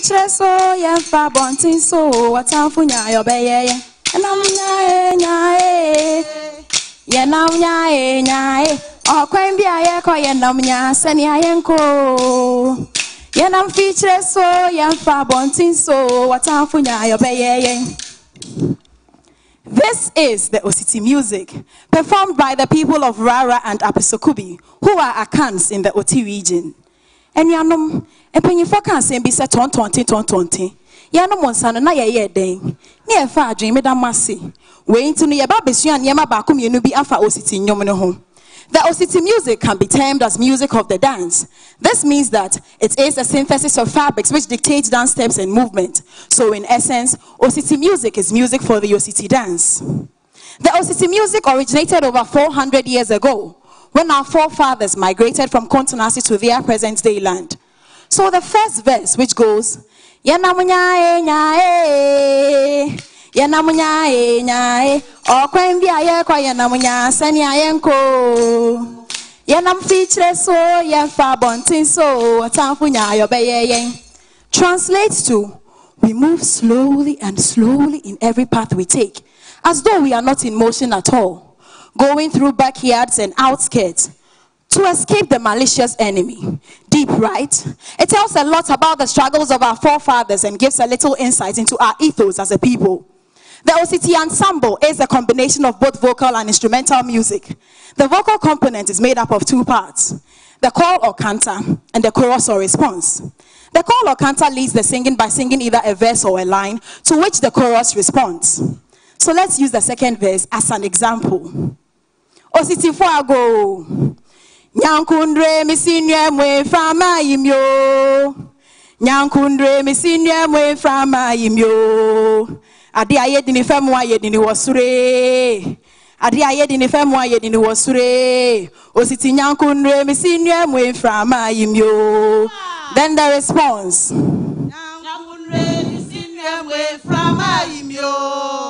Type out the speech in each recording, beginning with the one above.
feature so yɛmfa abɔnten so wɔtamfo nyaayɛ ɔbɛyɛyɛ ɛnam nyae nyae. Yɛnam nyae nyae. Ɔkwan bi a yɛkɔ yɛnam nyaa sɛnea yɛnkɔ yɛnam feature so yɛmfa abɔnten so wɔtamfo nyaayɛ ɔbɛyɛyɛ This is the Ositi music, performed by the people of Rara and Apisokubi, who are Akans in the Oti region. And yanom, mpanyinfo ka asɛm bi sɛ tɔntɔnten tɔntɔnten. Yanom nsa no na yɛyɛ dɛn. Ne yɛfa adwene meda mo ase. Wei nti no yɛba abɛsua nneɛma baako mmienu bi afa Ositi nnwom no ho. The Ositi music can be termed as music of the dance. This means that it is a synthesis of fabrics which dictates dance steps and movement. So, in essence, Ositi music is music for the Ositi dance. The Ositi music originated over 400 years ago when our forefathers migrated from Kontonasi to their present day land. So, the first verse, which goes, Yanamunyae, nyae, yanamunyae, nyae, ọkwan bi a yɛrekɔ yɛnamunya sɛnea yɛnkɔ yɛnam fikyire so yɛmfa abɔnten so ɔtamfo nyaa yɛbɛyɛ yɛn translate to we move slowly and slowly in every path we take as though we are not in motion at all going through backyards and outskirts to escape the malicious enemy. Deep, right? It tells a lot about the struggles of our forefathers and gives a little insight into our ethos as a people. The Ositi ensemble is a combination of both vocal and instrumental music. The vocal component is made up of two parts the call or canter and the chorus or response. The call or canter leads the singing by singing either a verse or a line to which the chorus responds. So let's use the second verse as an example. Ositi Fuago. Nyankundre misinye mwe fama yimyo. Nyankundre misinye mwe fama yimyo. ade a yɛdi ne fam a yɛdi ne wɔ sore ade a yɛdi ne fam a yɛdi ne wɔ sore ositi nyanko nnure mesi nnua mu yimyo then the response Nyankunre misinwe mwe frama yimyo.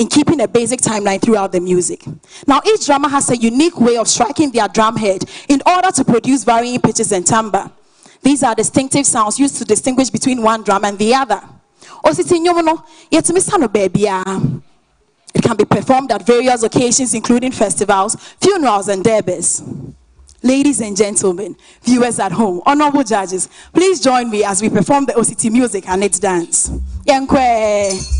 in keeping a basic timeline throughout the music. Now, each drummer has a unique way of striking their drum head in order to produce varying pitches and timbre. These are distinctive sounds used to distinguish between one drum and the other. It can be performed at various occasions, including festivals, funerals, and derbys. Ladies and gentlemen, viewers at home, honorable judges, please join me as we perform the Ositi music and its dance. Yankwe.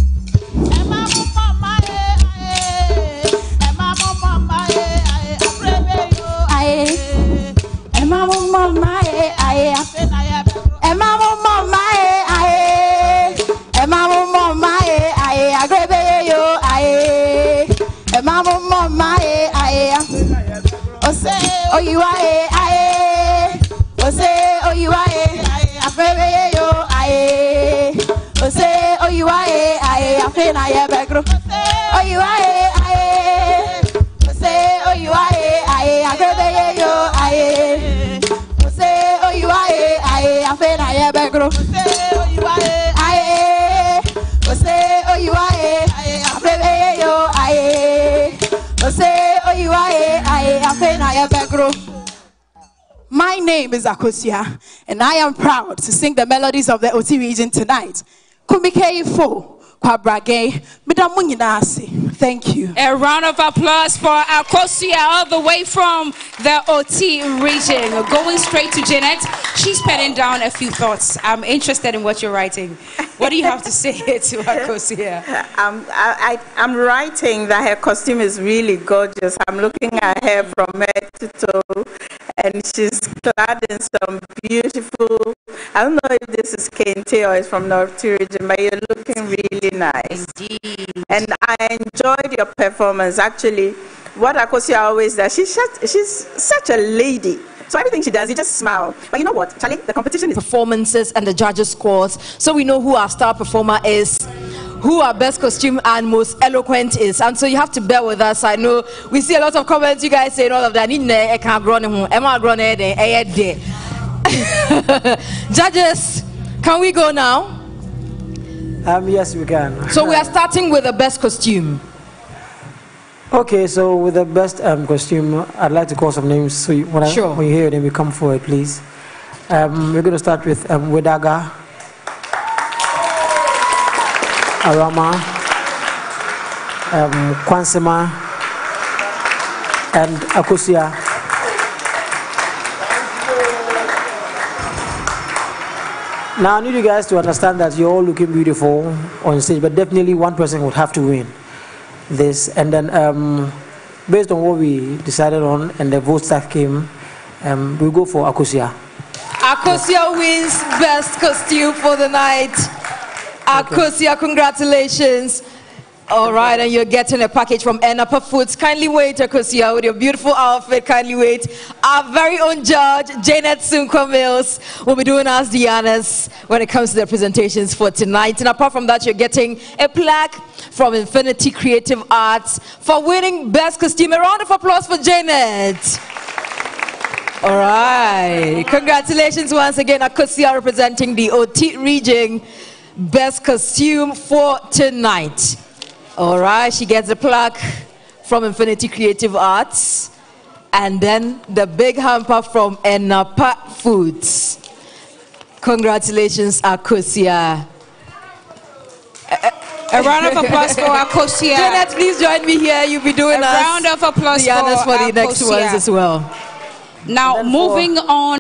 Eh aye. Ose oyiwa eh aye. Agrebe yo aye. Ose oyiwa eh aye. Afena ye begro. Say oh you are. Yo aye, afe na ye begro. My name is Akosua, and I am proud to sing the melodies of the Oti region tonight. Kumike ifo, kwabrage, midamu nyina ase. Thank you. A round of applause for Akosua all the way from the Oti region. Going straight to Jeanette. She's penning down a few thoughts. I'm interested in what you're writing. What do you have to say to Akosua? Um, I, I, I'm writing that her costume is really gorgeous. I'm looking at her from head to toe, and she's clad in some beautiful. I don't know if this is kente or it's from North region, but you're looking really nice. Indeed. And I enjoyed your performance. Actually, what Akosua always does, she's such, she's such a lady. So everything she does, you just smile. But you know what, Charlie? The competition is performances and the judges' scores so we know who our star performer is who our best costume and most eloquent is and so you have to bear with us i know we see a lot of comments you guys saying all of that Need ne- ɛka agorɔ ne ho, ɛma agorɔ ne yɛ den, ɛyɛ dɛ. judges can we go now Um, yes, we can. so we are starting with the best costume Okay, so with the best um, costume, I'd like to call some names. So you, when, Sure. I, when you hear them, you come forward, please. Um, we're going to start with um, Wedaga, Arama, um, Kwansema, and Akosua. Now, I need you guys to understand that you're all looking beautiful on stage, but definitely one person would have to win this. And then, um, based on what we decided on and the votes that came, um, we'll go for Akosua. Akosua wins best costume for the night. Uh, Akosua, congratulations. All right, and you're getting a package from Enapa Foods. Kindly wait, uh, Akosua, with your beautiful outfit. Kindly wait. Our very own judge, Janet Sunko Mills, will be doing us the honors when it comes to the presentations for tonight. And apart from that, you're getting a plaque from Infinity Creative Arts for winning Best Costume. A round of applause for Janet. All right. Congratulations once again, Akosua representing the Oti region. Best costume for tonight. All right. She gets a plaque from Infinity Creative Arts. And then the big hamper from Enapa Foods. Congratulations, Akosua. A round of applause for Akosua. Janet, please join me here. You'll be doing A us round of applause the for for the next ones as well. Now, moving on